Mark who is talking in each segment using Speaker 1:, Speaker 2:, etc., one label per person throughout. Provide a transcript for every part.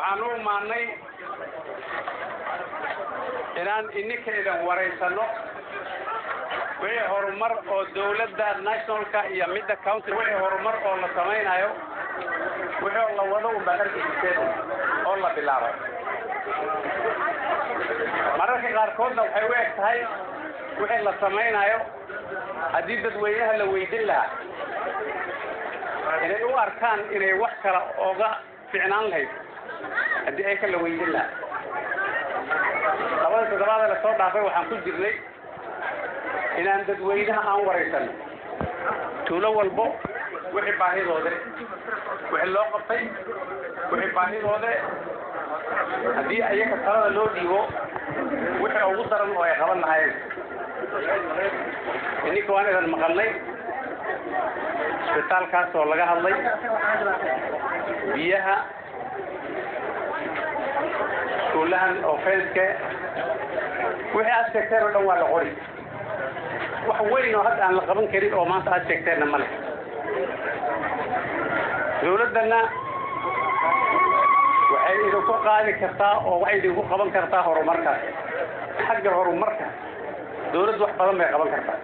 Speaker 1: waxaan u imaanay inaan ininkaedan waraysano. Wixii horumar oo dawladda nationalka iyo midda county wixii horumar oo la samaynayo. Wixii la wado unbaa arki jirteen oo la bilaabay. Mararka qaarkoodna waxay u eg tahay wixii la samaynayo. Haddii dadweynaha la weydin lahaa inay u arkaan inay wax kale ooga ficnaan lahayd haddii ay ka la weydin lahaa labada toddobaada la soo dhaafay waxaan ku jirnay inaan dadweynaha aan waraysano tuulo walbo wixii baahidoode wixii loo qabtay wixii baahidoode haddii ayaga talada loo dhiibo wixii ugu daran oo ay qaban lahaayeen. Ininka waan idan maqalnay. Isbitaalkaas oo laga hadlay. Biyaha iskuulahan oo fenske wixii aad sheegteen oo dhan waa la qori. Wax weyn oo hadda aan la qaban karin oo maanta aad sheegteenna ma leh. Dawladdana waxay idinku qaadi kartaa oo waxay idinku qaban kartaa horumarkaas xagga horumarka dawladdu wax badan bay qaban kartaa.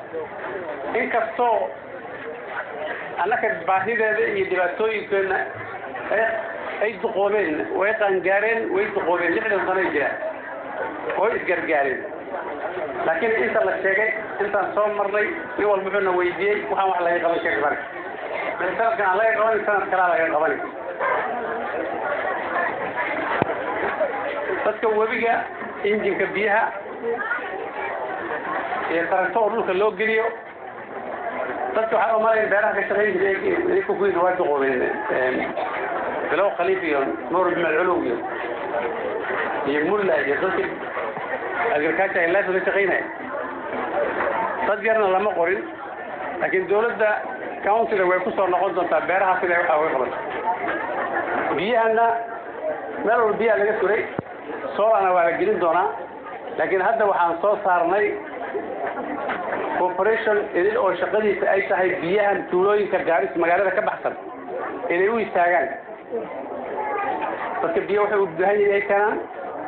Speaker 1: Inkastoo annaka baahideeda iyo dhibaatooyinkeena ay duqoobeen. Way qaangaareen way duqoobeen. Lixdan sanoy jiraan oo isgargaareen. Laakiin inta la sheegay intaan soo marnay nin walba wuxuuna weydiiyey waxaan wax laga qaban karin marka sanadkan aan laga qabanin sanad kalaa laga qabani dadka webiga injinka biyaha iyo taranto oo dhulka loo geliyo dadka waxaa umalayn beeraha ka shaqayn kukuyin waa duqoobeen bilow khaliif iyo nuur bimal culuw iyo iyo mulla iyo dadki agriculture ay life ka shaqaynaya dad yarna lama qorin laakiin dawladda countyda way ku soo noqon doontaa beeraha sida waxa uga qabato biyahana meel walba biyaha laga suray soolana waa la gelin doonaa. Laakiin hadda waxaan soo saarnay corporation idin oo shaqadiisa ay tahay biyahan tuulooyinka gaaris magaalada ka baxsan inay u istaagaan dadka biyo waxay u baahan yihiin ay keenaan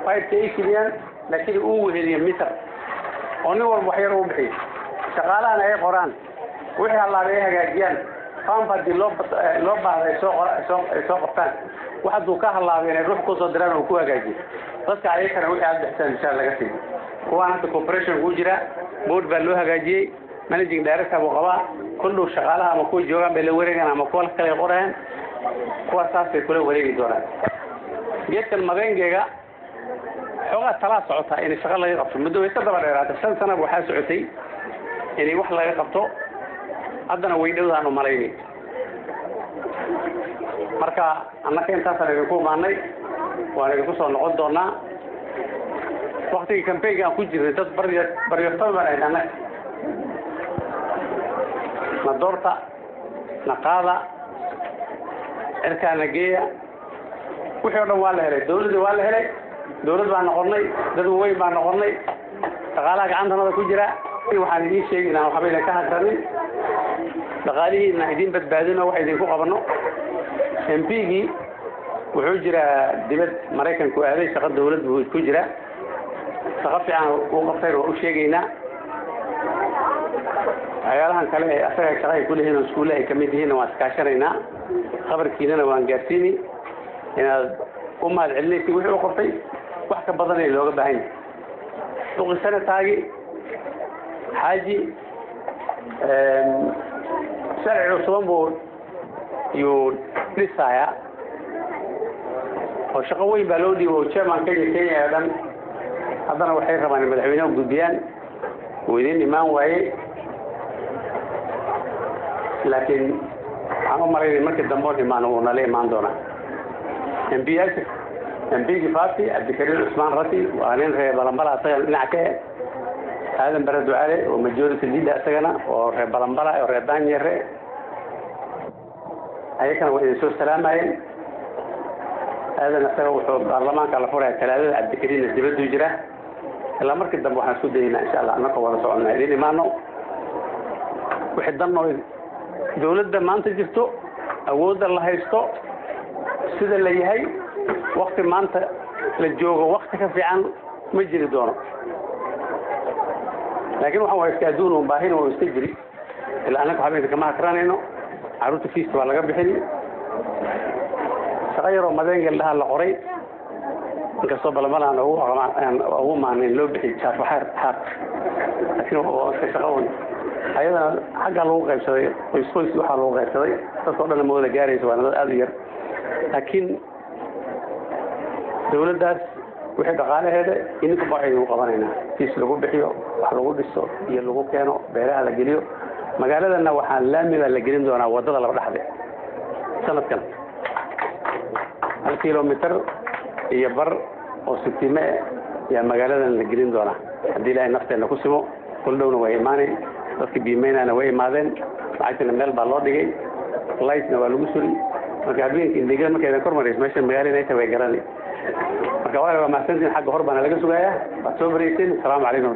Speaker 1: pipeka ay geliyaan laakiin uu weheliyo mitar oo nin walba waxyar u bixiyo shaqaalahana ay qoraan wixii hallaabay ay hagaajiyaan farmp haddii loo baahda ay soo qabtaan wax hadduu ka hallaabay inay ruux ku soo diraan oo ku hagaajiyo dadka ayakana wixii aad bixisaan insha laga siiyo kuwaan hadda corporation ku jira board baa loo hagaajiyey managing director buu qabaa. Kullu shaqaalaha ama kuwa joogaan bay la wareegaan ama kuwa kale qorayaan kuwa saasay kula wareegi doonaan. Geedkan madeengeyga xoogaa talaa socotaa inay shaqo laga qabto. Muddo way ka daba dheeraatay. Shan sanaba waxaa socotay inay wax laga qabto. Haddana way dhowdaan u marka annaka intaasaan idinku imaanay waan idinku soo noqon doonaa waktigii campaignka aan ku jirnay dad baryo baryotama baan ahayd annaga na doorta na qaada cirkaa geeya. Wixii o dhan waa la helay. Dawladdii waa la helay. Dawlad baan noqonnay dad waweyn baan noqonnay dhaqaalaha gacantanada ku jira waxaan idiin sheegi inaan waxba idinka hagranin dhaqaalihiina idin badbaadino wax idinku qabanno m p gii wuxuu jiraa dibad maraykanku aaday. Shaqo dawlad buu ku jira. Shaqo fiican uu qabtay waa u sheegaynaa waxyaalahan kale ee asaga shaqa ay ku lehiin oo iskuulle ay ka mid yihiinna waan iskaashanaynaa qabarkiinana waan gaarsiini inaad u mahad celinaysa wixii u qabtay wax ka badan looga baahan yahay duqisana taagi xaaji sharci cusuban buu yuu dhisayaa oo shaqo weyn baa loo dhiibo chairman kenya kenya oo dhan. Haddana waxay rabaan in madaxweyneha gudbiyaan. Uu idin imaan waaye laakiin waxaan u malaynay markii dambe on imaan uu nala imaan doonaa mbiyaasha mbigi fati cabdikariim cusmaan rati waa nin reer balambala asagana dhinac ka e aadan bare ducale oo majority leader isagana oo reer balambala oo reer daanyere ayakana waa idin soo salaamayeen aadan isaga wuxuu baarlamaanka la furaya talaadada cabdikariimna dibaduu jira ilaa markii dambe waxaan isku dayaynaa insha allah annaka wada soconnaa idin imaano wixii dan oo dawladda maanta jirto awoodda la haysto sida la yahay wakti maanta la joogo wakti ka fiican ma jiri doono. Laakiin waxaan waa iska adduun un baahina waa iska jiri. Ilaa annaga habeenka kama hakranayno carruurta fiiska waa laga bixini shaqo yaroo madeengal dhaha la qoray. Inkastoo balmalaan ugu maanayn loo bixiyay jaafaxaar xaar laakiin shaqo un ayadana xaggaa lagu qaybsaday qoys qoys waxaa lagu qaybsaday dadka o dhan ma wada gaaraysa waana dad aada u yar. Laakiin dawladdaas wixii dhaqaalaheeda ininka waxaynu qabanaynaa. Fiis lagu bixiyo wax lagu dhiso iyo lagu keeno beeraha la geliyo. Magaaladana waxaa laamida la gelin doonaa waddada laba dhexde sanadkan. Hal kilomitr iyo bar oo sitime yaa magaaladan la gelin doonaa. Haddii ilaahay nafteena ku simo kuldhowna waa imaanay dadka biimeynana way imaadeen. Lacagtina meel baa loo dhigay. Lightna waa lagu suri. Marka habeenkii indegada markaydan kor marayso meesha magaala inay tahay way garanay marka waa mahadsantiin xagga hor baana laga sugayaa. Waad soo bareyseen asalaamu calaykum